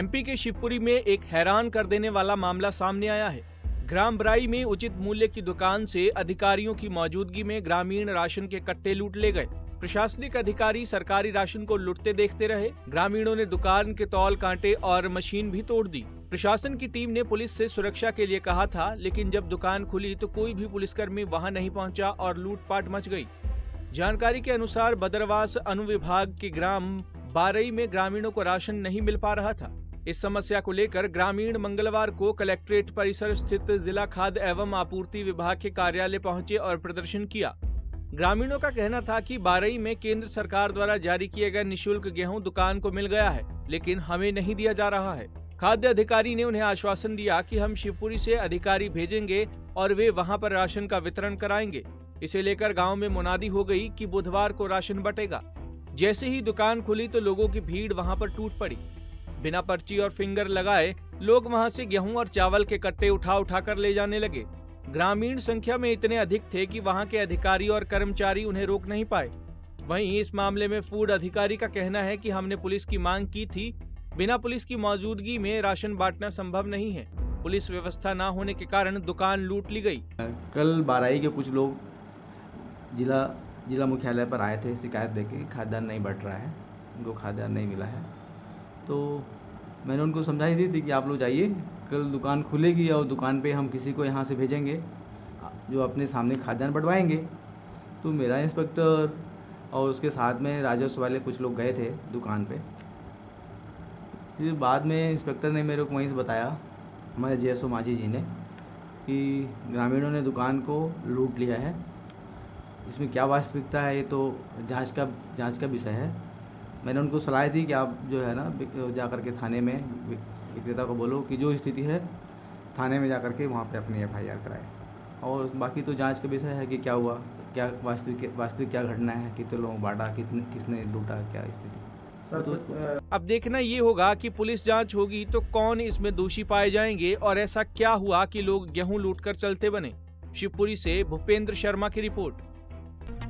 MP के शिवपुरी में एक हैरान कर देने वाला मामला सामने आया है। ग्राम बराई में उचित मूल्य की दुकान से अधिकारियों की मौजूदगी में ग्रामीण राशन के कट्टे लूट ले गए। प्रशासनिक अधिकारी सरकारी राशन को लुटते देखते रहे। ग्रामीणों ने दुकान के तौल कांटे और मशीन भी तोड़ दी। प्रशासन की टीम ने पुलिस से सुरक्षा के लिए कहा था, लेकिन जब दुकान खुली तो कोई भी पुलिसकर्मी वहाँ नहीं पहुँचा और लूटपाट मच गई। जानकारी के अनुसार बदरवास अनुविभाग के ग्राम बारई में ग्रामीणों को राशन नहीं मिल पा रहा था। इस समस्या को लेकर ग्रामीण मंगलवार को कलेक्ट्रेट परिसर स्थित जिला खाद्य एवं आपूर्ति विभाग के कार्यालय पहुँचे और प्रदर्शन किया। ग्रामीणों का कहना था कि बारई में केंद्र सरकार द्वारा जारी किए गए निशुल्क गेहूँ दुकान को मिल गया है, लेकिन हमें नहीं दिया जा रहा है। खाद्य अधिकारी ने उन्हें आश्वासन दिया कि हम शिवपुरी से अधिकारी भेजेंगे और वे वहाँ पर राशन का वितरण कराएँगे। इसे लेकर गाँव में मुनादी हो गई कि बुधवार को राशन बटेगा। जैसे ही दुकान खुली तो लोगों की भीड़ वहाँ पर टूट पड़ी। बिना पर्ची और फिंगर लगाए लोग वहाँ से गेहूँ और चावल के कट्टे उठा उठा कर ले जाने लगे। ग्रामीण संख्या में इतने अधिक थे कि वहाँ के अधिकारी और कर्मचारी उन्हें रोक नहीं पाए। वहीं इस मामले में फ़ूड अधिकारी का कहना है कि हमने पुलिस की मांग की थी। बिना पुलिस की मौजूदगी में राशन बांटना संभव नहीं है। पुलिस व्यवस्था न होने के कारण दुकान लूट ली गई। कल बाराई के कुछ लोग जिला जिला मुख्यालय पर आए थे, शिकायत देके खाद्यान्न नहीं बट रहा है। उनको खाद्यान्न नहीं मिला है। तो मैंने उनको समझाई दी थी कि आप लोग जाइए, कल दुकान खुलेगी और दुकान पे हम किसी को यहाँ से भेजेंगे, जो अपने सामने खाद्यान्न बंटवाएँगे तो मेरा इंस्पेक्टर और उसके साथ में राजस्व वाले कुछ लोग गए थे दुकान पे। फिर बाद में इंस्पेक्टर ने मेरे को वहीं से बताया, हमारे जे एस माझी जी ने, कि ग्रामीणों ने दुकान को लूट लिया है। इसमें क्या वास्तविकता है, ये तो जाँच का जाँच का विषय है। मैंने उनको सलाह दी कि आप जो है ना जा कर के थाने में विक्रेता को बोलो कि जो स्थिति है थाने में जा कर के वहाँ पे अपनी एफ़ आई आर कराए। और बाकी तो जाँच का विषय है कि क्या हुआ क्या वास्तविक वास्तविक क्या घटना है कितने लोगों बांटा कितने किसने लूटा क्या स्थिति। सर तो, अब देखना ये होगा कि पुलिस जाँच होगी तो कौन इसमें दोषी पाए जाएँगे और ऐसा क्या हुआ कि लोग गेहूँ लूटकर चलते बने। शिवपुरी से भूपेंद्र शर्मा की रिपोर्ट।